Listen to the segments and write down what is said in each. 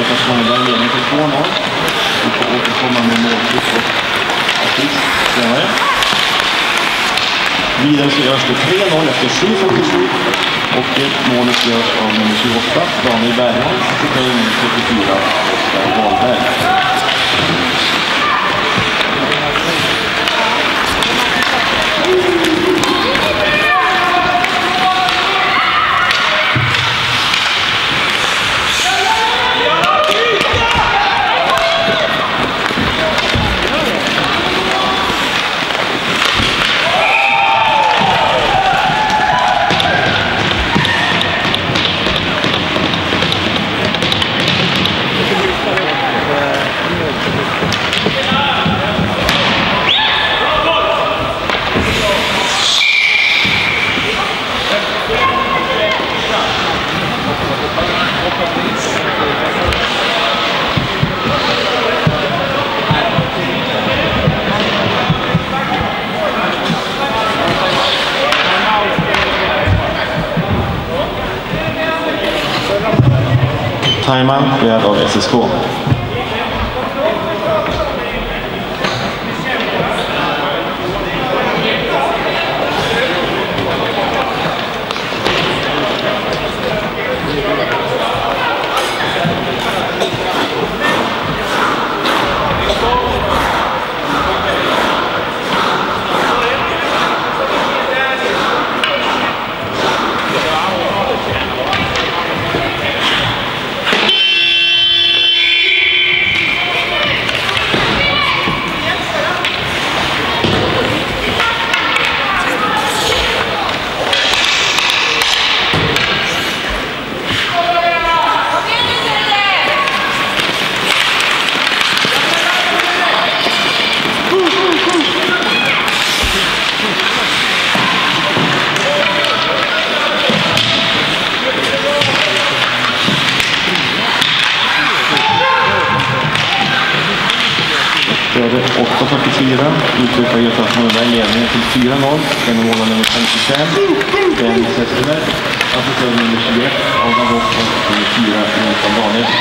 7.44 Svanberg ledning till 2-0. Vi får återkomma med målskytt och assist senare. Vidare så görs det 3-0 efter 7.47 och målet görs av nummer 28, Daniel Bergholm, och skickar in nummer 34, Oskar Wahlberg. Ja, Mannheimer, ist cool. 4. utvecklar Göta Svaneberg ledningen till 4-0 genom mål nummer 55, Ben Zetterberg. Assistent nummer 21, Adam Rock och nummer 4, Jonathan Danielsson.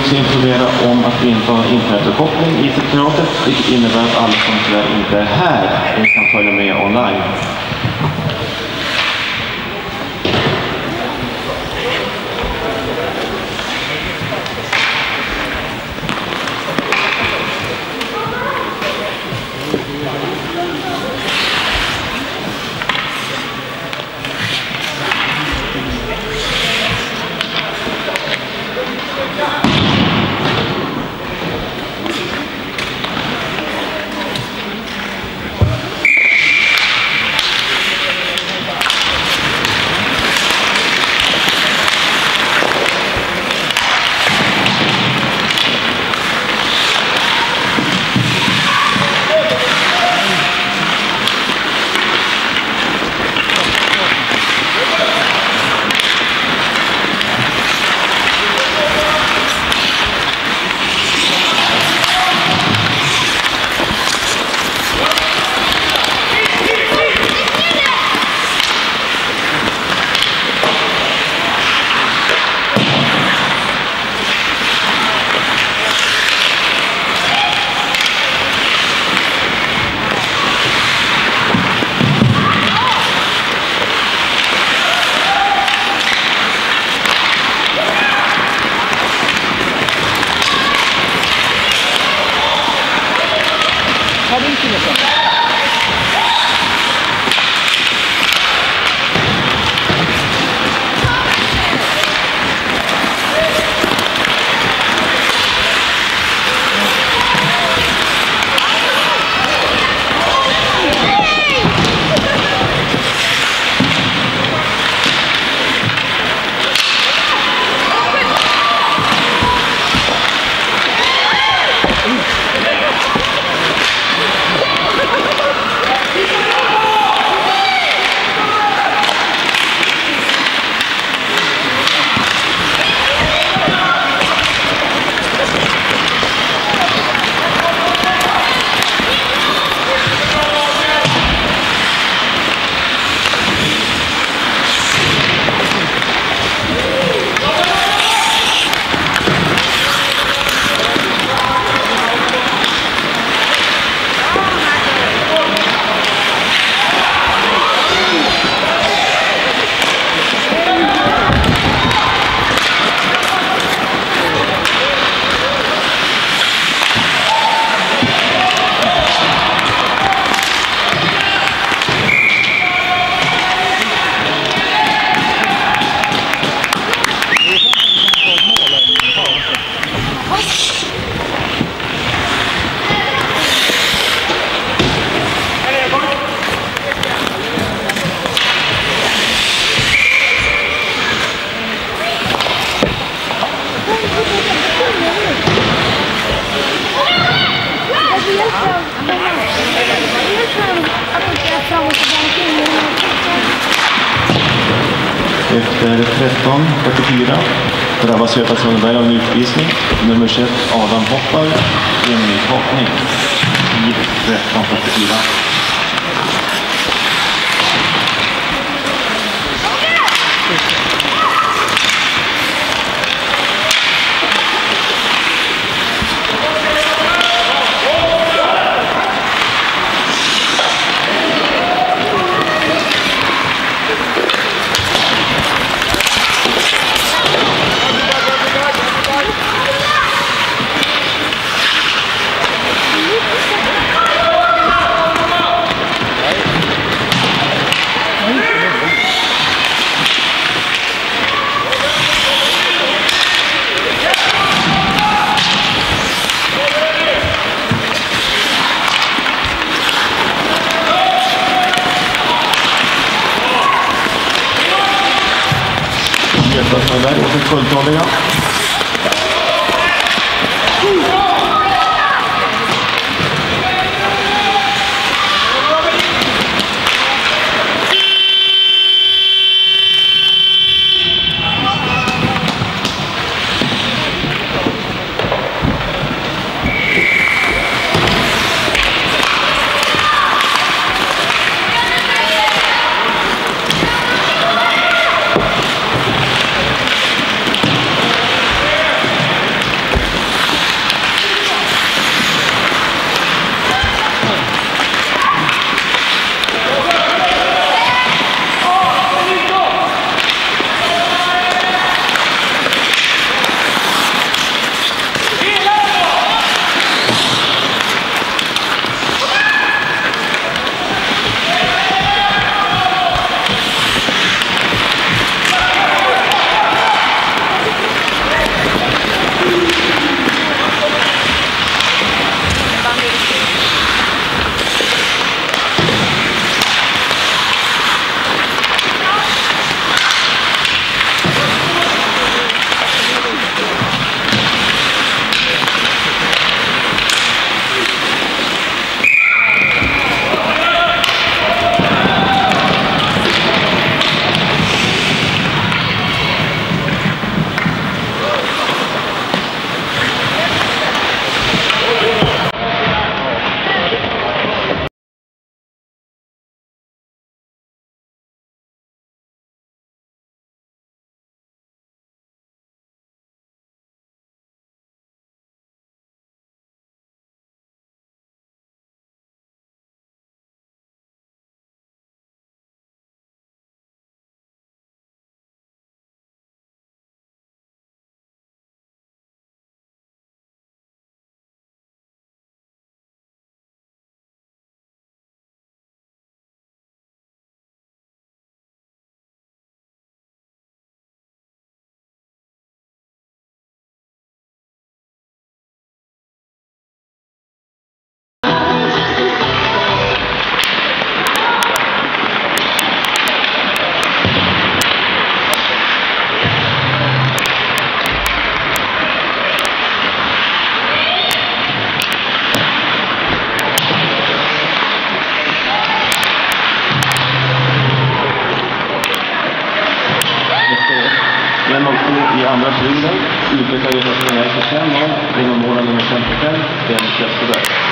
Också informera om att vi inte har internetuppkoppling i sekretariatet, vilket innebär att alla som tyvärr inte är här kan följa med online. Efter 13.44 drabbas Göta Sundberg av en utvisning. Nummer 21 Adam Hoppar i en ny 13.44. Vem också i andra perioden utökade Göteborg till 5-0 genom målen nummer 55, Dennis Westerberg.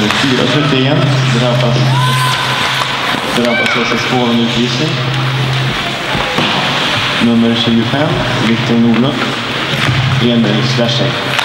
4.31 drabbas, drabbas SSK av en utvisning. Nummer 25, Viktor Nordlund, 1 slash 1.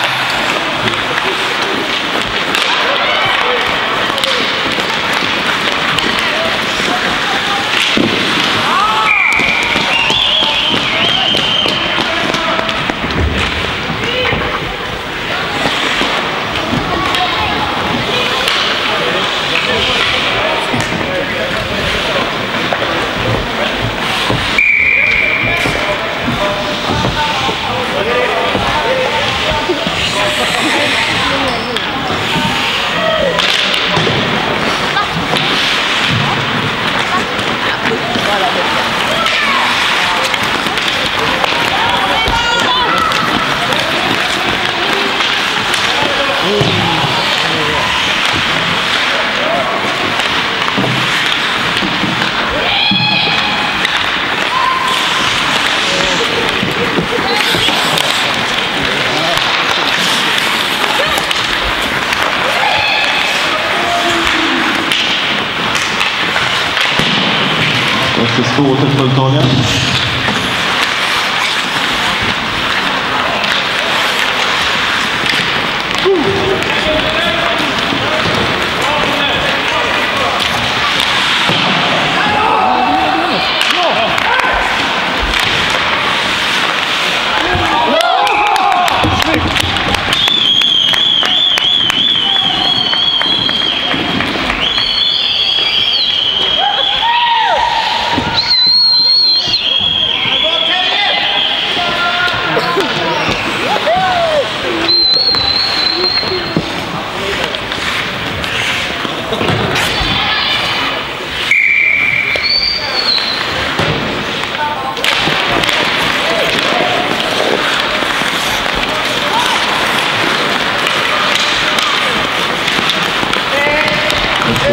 Antônio.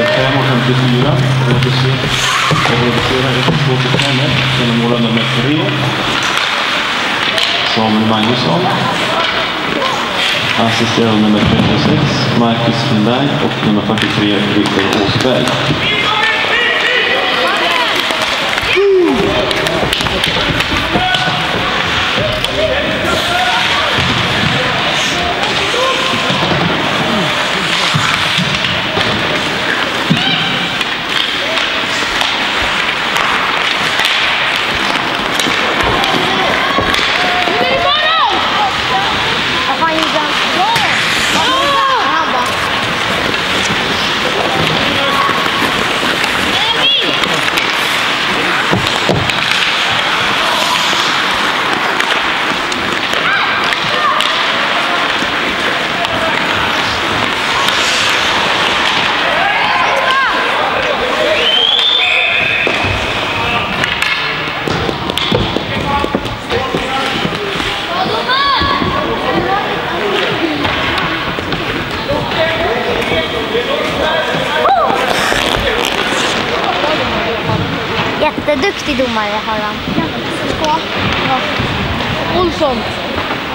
55 och 54. Reducera 1 och 2 till nummer 3. Samuel Magnusson. Assisterande nummer 36, Marcus Lindberg och nummer 43, Viktor Åsberg. Jätteduktig domare har han. Skål. Olsson.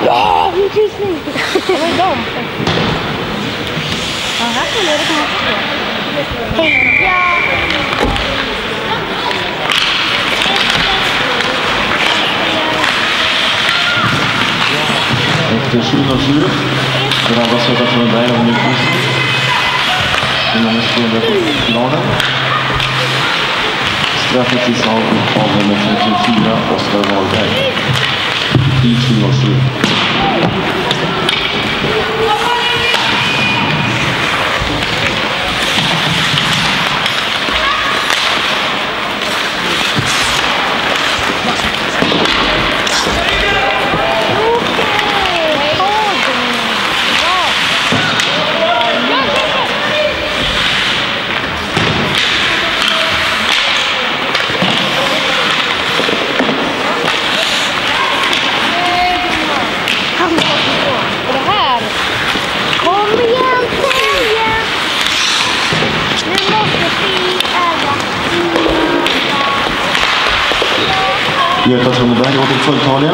Ja, tusen inte. Det var dem. Ja, här skulle det komma. Heja! Efter 7.07 drabbas Göta Sundberg av Newcastle. Innan vi spelar på finalen. Straffet sist av av nummer 34, Oskar Wahlberg. I 7.07. Och Göta Sundberg åter fulltaliga.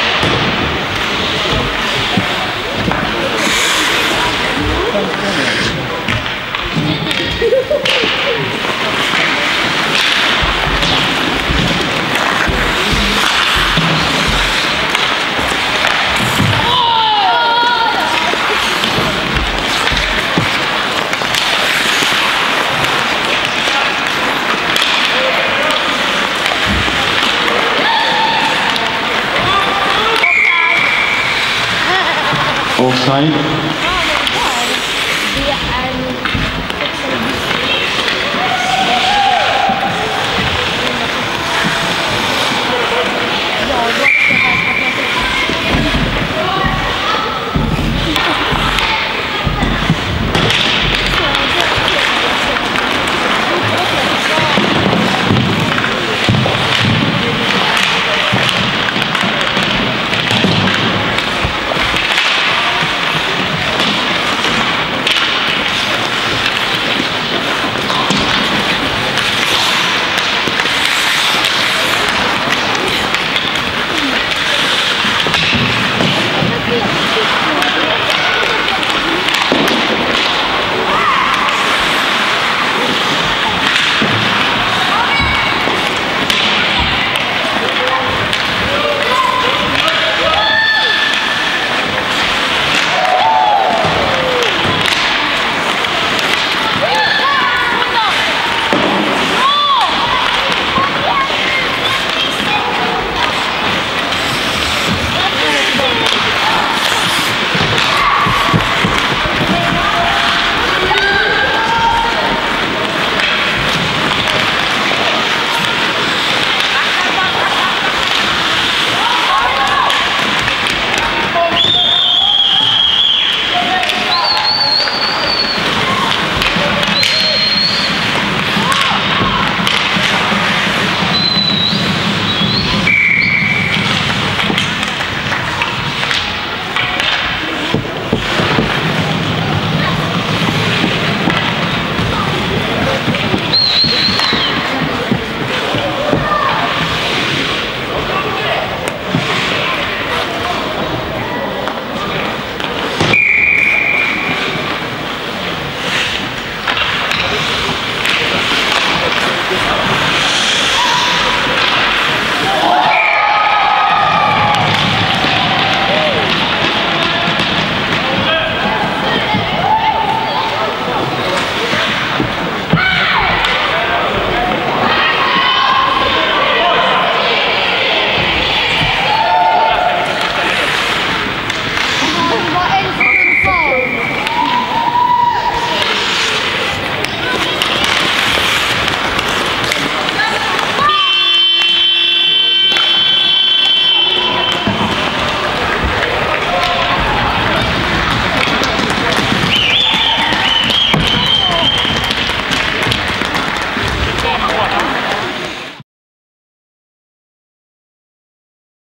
Side.